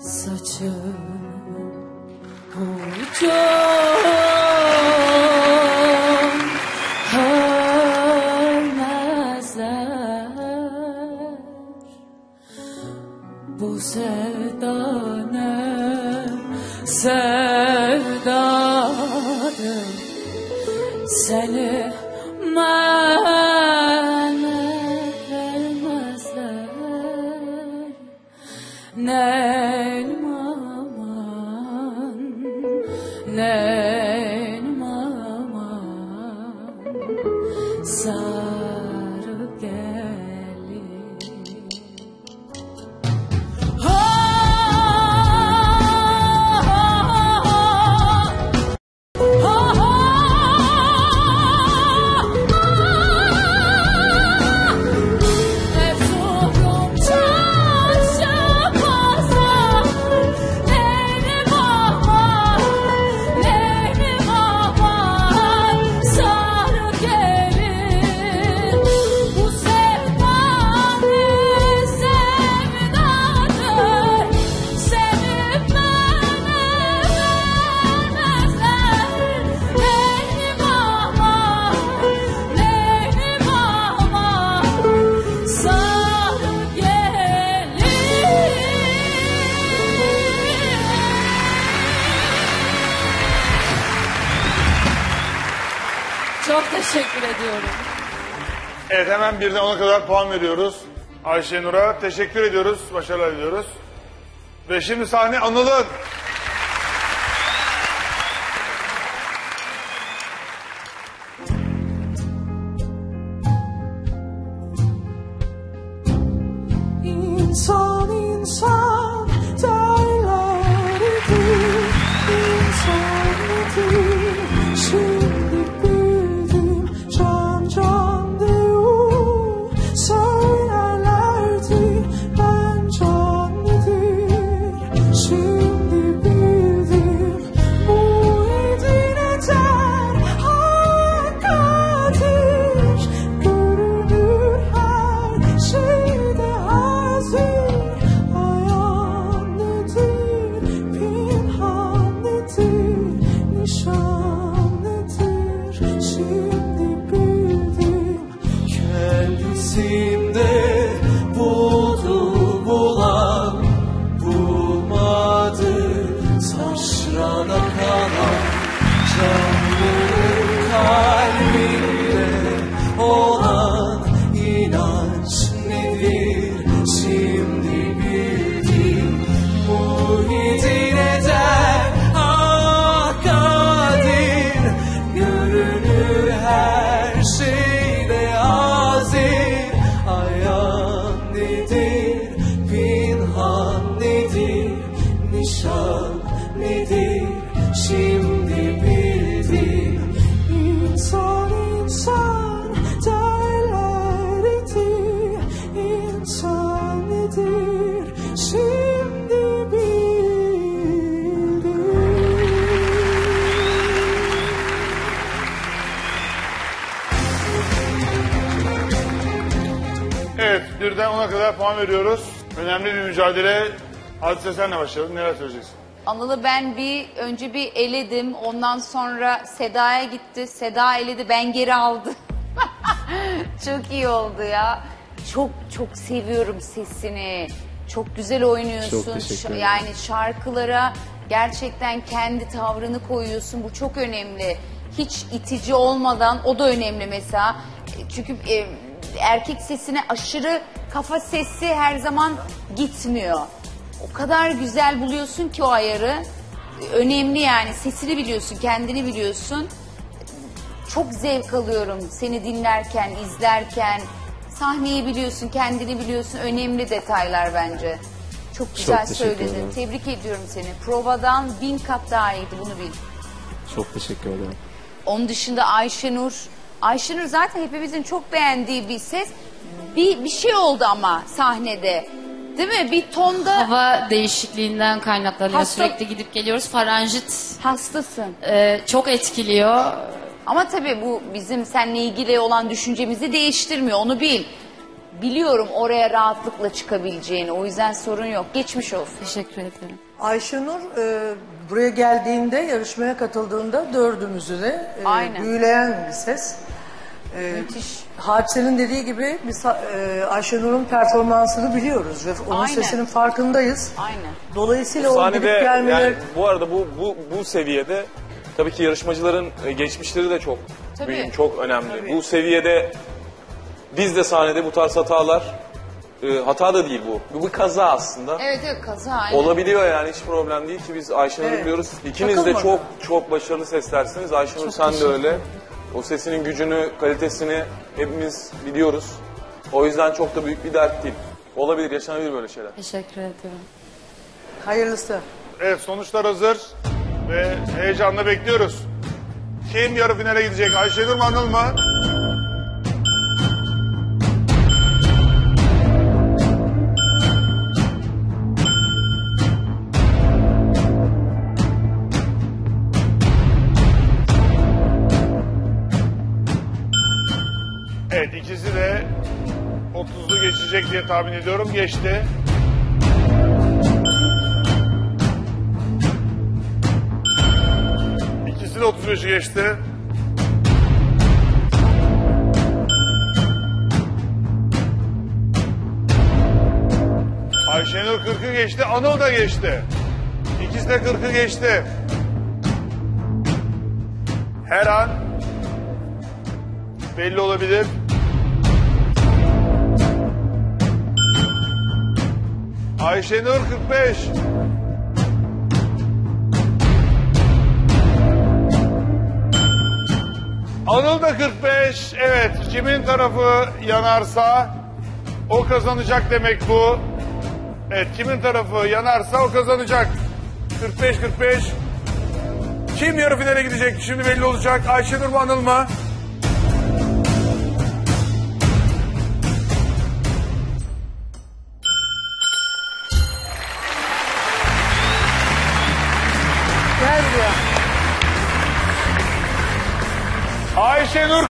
saçım ucum hörmezler bu sevda ne sevdadır seni vermezler love. Çok teşekkür ediyorum. Evet hemen birden ona kadar puan veriyoruz. Ayşe Nur'a teşekkür ediyoruz. Başarılar diliyoruz. Ve şimdi sahne Anıl'ın. Nedir şimdi bildim Evet birden ona kadar puan veriyoruz. Önemli bir mücadele. Hadise senle başlayalım. Neler söyleyeceksin? Anıl'ı ben bir önce bir eledim. Ondan sonra Seda'ya gitti. Seda eledi ben geri aldı. çok iyi oldu ya. Çok çok seviyorum sesini. Çok güzel oynuyorsun. Çok teşekkür ederim. Yani şarkılara gerçekten kendi tavrını koyuyorsun. Bu çok önemli. Hiç itici olmadan o da önemli mesela. Çünkü e, erkek sesine aşırı kafa sesi her zaman gitmiyor. O kadar güzel buluyorsun ki o ayarı. Önemli yani sesini biliyorsun, kendini biliyorsun. Çok zevk alıyorum seni dinlerken, izlerken. Sahneyi biliyorsun, kendini biliyorsun. Önemli detaylar bence. Çok güzel teşekkür söyledin. ederim. Tebrik ediyorum seni. Provadan bin kat daha iyiydi bunu bil. Çok teşekkür ederim. Onun dışında Ayşenur. Ayşenur zaten hepimizin çok beğendiği bir ses. Bir, bir şey oldu ama sahnede. Değil mi? Bir tonda Hava değişikliğinden kaynaklanıyor. Hasta- Sürekli gidip geliyoruz. Faranjit hastasın. e, çok etkiliyor. Ama tabii bu bizim seninle ilgili olan düşüncemizi değiştirmiyor. Onu bil. biliyorum oraya rahatlıkla çıkabileceğini. O yüzden sorun yok. Geçmiş olsun. Teşekkür ederim. Ayşenur e, buraya geldiğinde, yarışmaya katıldığında dördümüzü de e, Aynen. büyüleyen bir ses. E, Müthiş. Hadise'nin dediği gibi biz e, Ayşenur'un performansını biliyoruz ve onun Aynen. sesinin farkındayız. Aynen. Dolayısıyla o gidip Sahnede gelmeler... yani bu arada bu bu bu seviyede tabii ki yarışmacıların e, geçmişleri de çok Tabii. büyük, çok önemli. Bu seviyede biz de sahnede bu tarz hatalar e, hata da değil bu. Bu bir kaza aslında. Evet evet kaza aynen. Olabiliyor yani hiç problem değil ki biz Ayşenur'u Evet. biliyoruz. İkiniz de Takılmadı. çok çok başarılı seslersiniz. Ayşenur sen de öyle. O sesinin gücünü, kalitesini hepimiz biliyoruz. O yüzden çok da büyük bir dert değil. Olabilir, yaşanabilir böyle şeyler. Teşekkür ediyorum. Hayırlısı. Evet sonuçlar hazır ve heyecanla bekliyoruz. Kim yarı finale gidecek? Ayşenur mu Anıl mı? Evet ikisi de 30'lu geçecek diye tahmin ediyorum. Geçti. De 35'i geçti. Ayşenur 40'ı geçti, Anıl da geçti. İkisi de 40'ı geçti. Her an belli olabilir. Ayşenur 45. Anıl da 45. Evet, kimin tarafı yanarsa o kazanacak demek bu. Evet, kimin tarafı yanarsa o kazanacak. 45-45. Kim yarı finale gidecek? Şimdi belli olacak. Ayşenur mu Anıl mı? Gel buraya. Ayşenur